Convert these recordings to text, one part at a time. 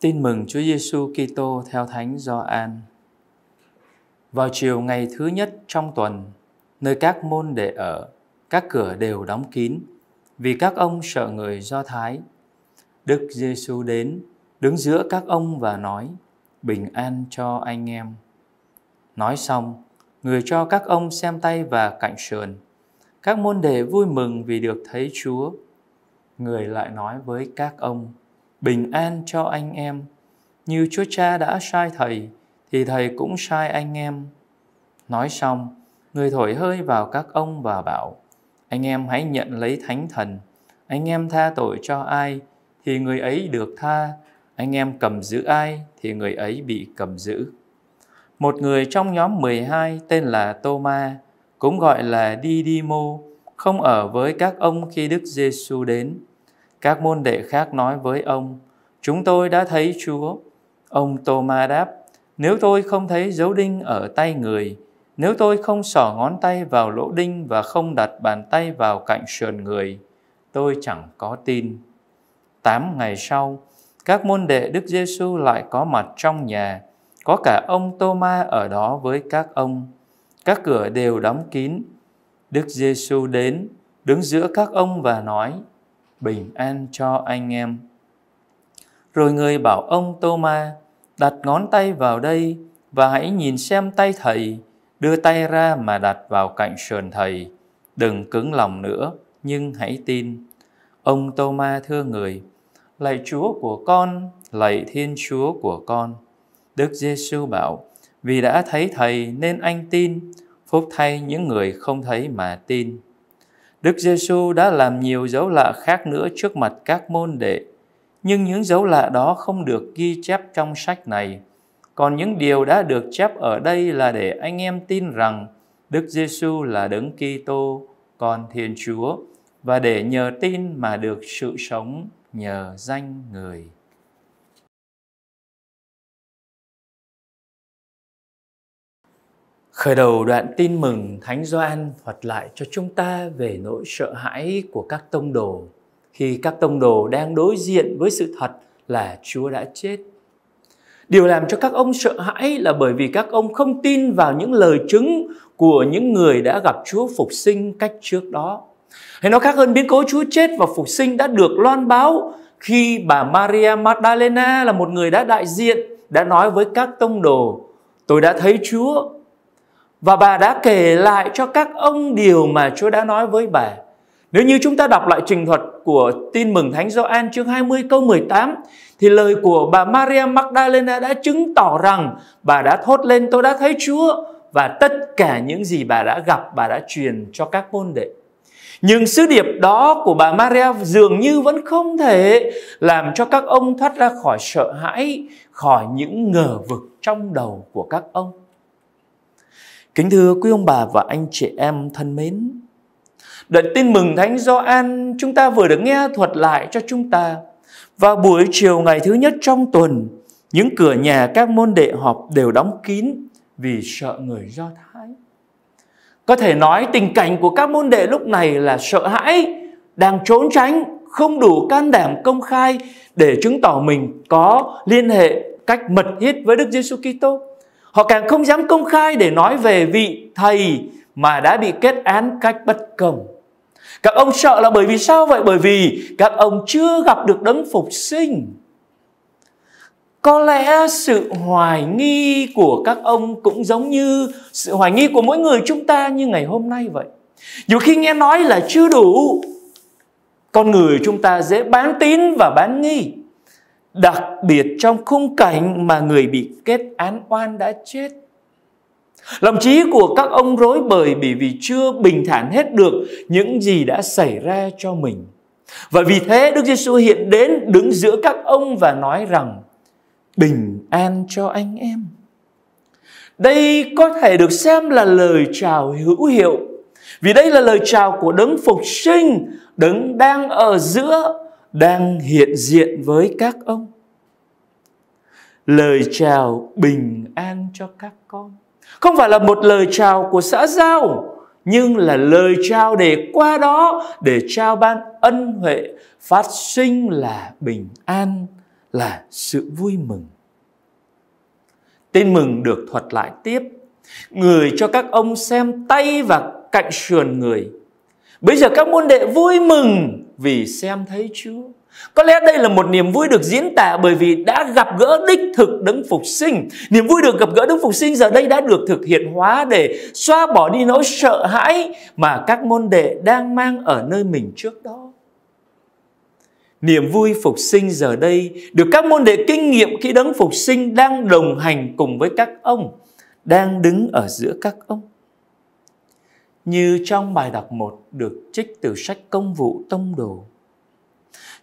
Tin mừng Chúa Giêsu Kitô theo Thánh Gioan. Vào chiều ngày thứ nhất trong tuần, nơi các môn đệ ở, các cửa đều đóng kín, vì các ông sợ người Do Thái. Đức Giêsu đến, đứng giữa các ông và nói: Bình an cho anh em. Nói xong, người cho các ông xem tay và cạnh sườn. Các môn đệ vui mừng vì được thấy Chúa. Người lại nói với các ông: bình an cho anh em. Như Chúa Cha đã sai Thầy, thì Thầy cũng sai anh em. Nói xong, người thổi hơi vào các ông và bảo, anh em hãy nhận lấy thánh thần. Anh em tha tội cho ai, thì người ấy được tha. Anh em cầm giữ ai, thì người ấy bị cầm giữ. Một người trong nhóm 12 tên là Tô-ma, cũng gọi là Đi-đi-mô, không ở với các ông khi Đức Giêsu đến các môn đệ khác nói với ông, chúng tôi đã thấy Chúa. Ông Tô-ma đáp, nếu tôi không thấy dấu đinh ở tay người, nếu tôi không xỏ ngón tay vào lỗ đinh và không đặt bàn tay vào cạnh sườn người, tôi chẳng có tin. Tám ngày sau, các môn đệ Đức Giêsu lại có mặt trong nhà, có cả ông Tô-ma ở đó với các ông. Các cửa đều đóng kín. Đức Giêsu đến, đứng giữa các ông và nói: bình an cho anh em. Rồi người bảo ông Tô-ma đặt ngón tay vào đây và hãy nhìn xem tay thầy, đưa tay ra mà đặt vào cạnh sườn thầy. Đừng cứng lòng nữa, nhưng hãy tin. Ông Tô-ma thưa người, lạy Chúa của con, lạy Thiên Chúa của con. Đức Giêsu bảo, vì đã thấy thầy nên anh tin, phúc thay những người không thấy mà tin. Đức Giêsu đã làm nhiều dấu lạ khác nữa trước mặt các môn đệ, nhưng những dấu lạ đó không được ghi chép trong sách này. Còn những điều đã được chép ở đây là để anh em tin rằng Đức Giêsu là đấng Kitô, con Thiên Chúa và để nhờ tin mà được sự sống nhờ danh người. Khởi đầu đoạn tin mừng Thánh Gioan thuật lại cho chúng ta về nỗi sợ hãi của các tông đồ khi các tông đồ đang đối diện với sự thật là Chúa đã chết. Điều làm cho các ông sợ hãi là bởi vì các ông không tin vào những lời chứng của những người đã gặp Chúa phục sinh cách trước đó. Hay nó khác hơn, biến cố Chúa chết và phục sinh đã được loan báo khi bà Maria Magdalena là một người đã đại diện, đã nói với các tông đồ, tôi đã thấy Chúa và bà đã kể lại cho các ông điều mà Chúa đã nói với bà. Nếu như chúng ta đọc lại trình thuật của tin mừng Thánh Gioan chương 20 câu 18 thì lời của bà Maria Magdalena đã chứng tỏ rằng bà đã thốt lên tôi đã thấy Chúa và tất cả những gì bà đã gặp bà đã truyền cho các môn đệ. Nhưng sứ điệp đó của bà Maria dường như vẫn không thể làm cho các ông thoát ra khỏi sợ hãi, khỏi những ngờ vực trong đầu của các ông. Kính thưa quý ông bà và anh chị em thân mến, Đoạn tin mừng Thánh Gioan chúng ta vừa được nghe thuật lại cho chúng ta. Vào buổi chiều ngày thứ nhất trong tuần, những cửa nhà các môn đệ họp đều đóng kín vì sợ người Do Thái. Có thể nói tình cảnh của các môn đệ lúc này là sợ hãi, đang trốn tránh, không đủ can đảm công khai để chứng tỏ mình có liên hệ cách mật thiết với Đức Giêsu Kitô. Họ càng không dám công khai để nói về vị thầy mà đã bị kết án cách bất công. Các ông sợ là bởi vì sao vậy? Bởi vì các ông chưa gặp được đấng phục sinh. Có lẽ sự hoài nghi của các ông cũng giống như sự hoài nghi của mỗi người chúng ta như ngày hôm nay vậy. Dù khi nghe nói là chưa đủ, con người chúng ta dễ bán tín và bán nghi đặc biệt trong khung cảnh mà người bị kết án oan đã chết. Lòng trí của các ông rối bời bởi vì chưa bình thản hết được những gì đã xảy ra cho mình. Và vì thế Đức Giêsu hiện đến đứng giữa các ông và nói rằng bình an cho anh em. Đây có thể được xem là lời chào hữu hiệu vì đây là lời chào của đấng phục sinh, đấng đang ở giữa đang hiện diện với các ông. Lời chào bình an cho các con. Không phải là một lời chào của xã giao, nhưng là lời chào để qua đó để trao ban ân huệ phát sinh là bình an, là sự vui mừng. Tin mừng được thuật lại tiếp. Người cho các ông xem tay và cạnh sườn người. Bây giờ các môn đệ vui mừng vì xem thấy Chúa. Có lẽ đây là một niềm vui được diễn tả bởi vì đã gặp gỡ đích thực đấng phục sinh. Niềm vui được gặp gỡ đấng phục sinh giờ đây đã được thực hiện hóa để xóa bỏ đi nỗi sợ hãi mà các môn đệ đang mang ở nơi mình trước đó. Niềm vui phục sinh giờ đây được các môn đệ kinh nghiệm khi đấng phục sinh đang đồng hành cùng với các ông, đang đứng ở giữa các ông. Như trong bài đọc 1 được trích từ sách công vụ tông đồ.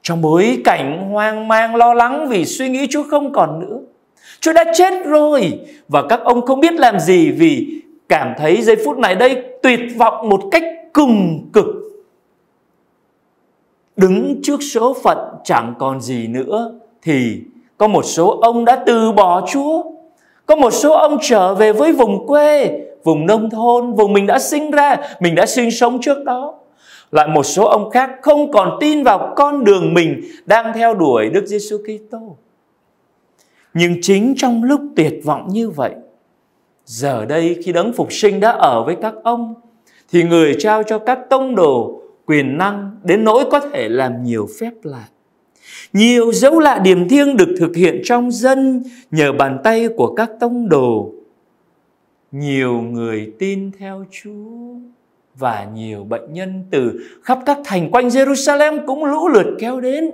Trong bối cảnh hoang mang lo lắng vì suy nghĩ Chúa không còn nữa. Chúa đã chết rồi và các ông không biết làm gì vì cảm thấy giây phút này đây tuyệt vọng một cách cùng cực đứng trước số phận chẳng còn gì nữa thì có một số ông đã từ bỏ Chúa. Có một số ông trở về với vùng quê, vùng nông thôn, vùng mình đã sinh ra, mình đã sinh sống trước đó. Lại một số ông khác không còn tin vào con đường mình đang theo đuổi Đức Giêsu Kitô. Nhưng chính trong lúc tuyệt vọng như vậy, giờ đây khi đấng phục sinh đã ở với các ông, thì người trao cho các tông đồ quyền năng đến nỗi có thể làm nhiều phép lạ. Nhiều dấu lạ điềm thiêng được thực hiện trong dân nhờ bàn tay của các tông đồ. Nhiều người tin theo Chúa và nhiều bệnh nhân từ khắp các thành quanh Jerusalem cũng lũ lượt kéo đến,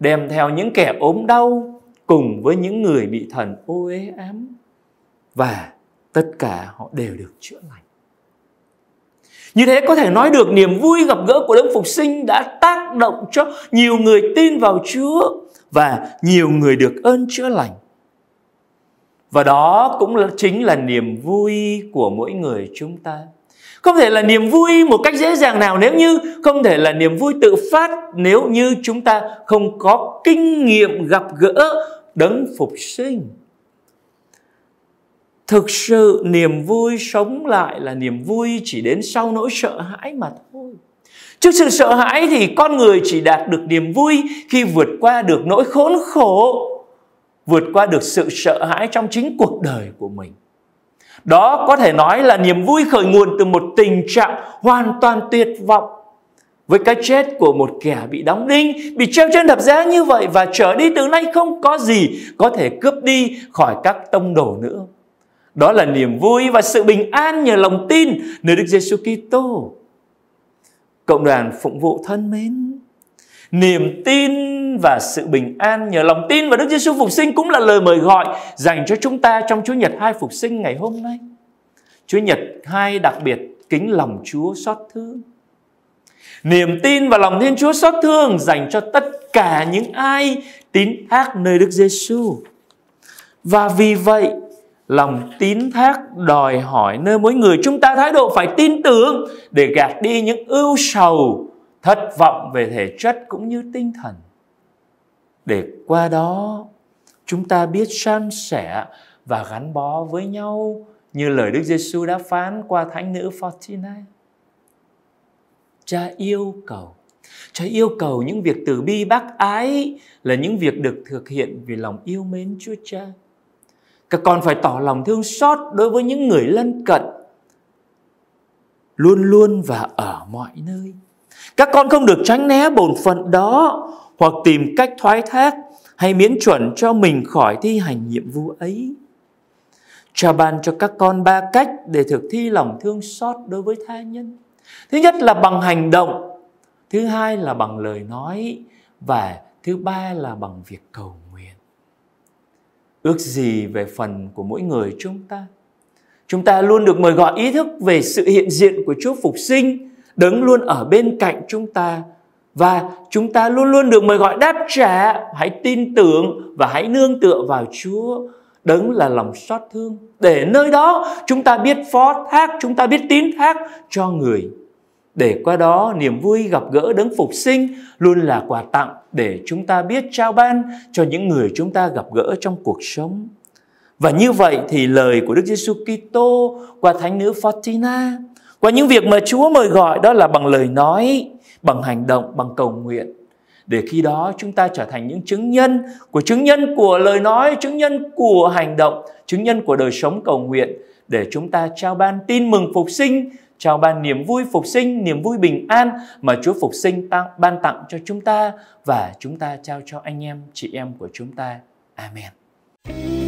đem theo những kẻ ốm đau cùng với những người bị thần ô uế ám và tất cả họ đều được chữa lành. Như thế có thể nói được niềm vui gặp gỡ của Đấng Phục Sinh đã tác động cho nhiều người tin vào Chúa và nhiều người được ơn chữa lành. Và đó cũng là, chính là niềm vui của mỗi người chúng ta. Không thể là niềm vui một cách dễ dàng nào nếu như không thể là niềm vui tự phát nếu như chúng ta không có kinh nghiệm gặp gỡ, đấng phục sinh thực sự niềm vui sống lại là niềm vui chỉ đến sau nỗi sợ hãi mà thôi trước sự sợ hãi thì con người chỉ đạt được niềm vui khi vượt qua được nỗi khốn khổ vượt qua được sự sợ hãi trong chính cuộc đời của mình đó có thể nói là niềm vui khởi nguồn từ một tình trạng hoàn toàn tuyệt vọng với cái chết của một kẻ bị đóng đinh, bị treo trên thập giá như vậy và trở đi từ nay không có gì có thể cướp đi khỏi các tông đồ nữa. Đó là niềm vui và sự bình an nhờ lòng tin nơi Đức Giêsu Kitô. Cộng đoàn phụng vụ thân mến, niềm tin và sự bình an nhờ lòng tin vào Đức Giêsu phục sinh cũng là lời mời gọi dành cho chúng ta trong Chúa Nhật hai phục sinh ngày hôm nay. Chúa Nhật hai đặc biệt kính lòng Chúa xót thương. Niềm tin và lòng Thiên Chúa xót thương dành cho tất cả những ai tín thác nơi Đức Giêsu. Và vì vậy, lòng tín thác đòi hỏi nơi mỗi người chúng ta thái độ phải tin tưởng để gạt đi những ưu sầu thất vọng về thể chất cũng như tinh thần. Để qua đó, chúng ta biết san sẻ và gắn bó với nhau như lời Đức Giêsu đã phán qua thánh nữ Fatima. Cha yêu cầu, Cha yêu cầu những việc từ bi bác ái là những việc được thực hiện vì lòng yêu mến Chúa Cha. Các con phải tỏ lòng thương xót đối với những người lân cận, luôn luôn và ở mọi nơi các con không được tránh né bổn phận đó, hoặc tìm cách thoái thác hay miễn chuẩn cho mình khỏi thi hành nhiệm vụ ấy. Cha ban cho các con ba cách để thực thi lòng thương xót đối với tha nhân. Thứ nhất là bằng hành động, thứ hai là bằng lời nói, và thứ ba là bằng việc cầu nguyện. ước gì về phần của mỗi người chúng ta. Chúng ta luôn được mời gọi ý thức về sự hiện diện của chúa phục sinh đấng luôn ở bên cạnh chúng ta. Và chúng ta luôn luôn được mời gọi đáp trả. Hãy tin tưởng và hãy nương tựa vào chúa. Đấng là lòng xót thương. Để nơi đó chúng ta biết phó thác chúng ta biết tín thác cho người. Để qua đó niềm vui gặp gỡ đấng phục sinh luôn là quà tặng để chúng ta biết trao ban cho những người chúng ta gặp gỡ trong cuộc sống. Và như vậy thì lời của Đức Giêsu Kitô qua thánh nữ Fatima, và những việc mà Chúa mời gọi đó là bằng lời nói, bằng hành động, bằng cầu nguyện để khi đó chúng ta trở thành những chứng nhân của chứng nhân của lời nói, chứng nhân của hành động, chứng nhân của đời sống cầu nguyện để chúng ta trao ban tin mừng phục sinh, trao ban niềm vui phục sinh, niềm vui bình an mà Chúa phục sinh tăng, ban tặng cho chúng ta và chúng ta trao cho anh em, chị em của chúng ta. Amen.